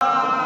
Bye.